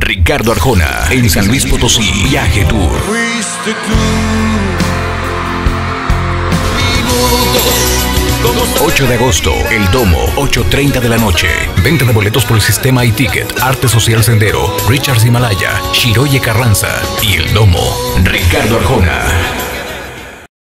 Ricardo Arjona en San Luis Potosí. Viaje Tour. Fuiste 8 de agosto, El Domo, 8.30 de la noche. Venta de boletos por el sistema iTicket, Arte Social Sendero, Richards Himalaya, Shiroye Carranza y El Domo. Ricardo Arjona.